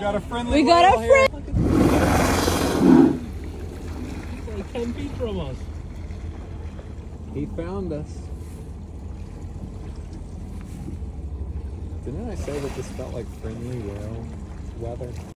got a friendly We got a friend. He's like 10 feet from us. He found us. Didn't I say that this felt like friendly whale weather?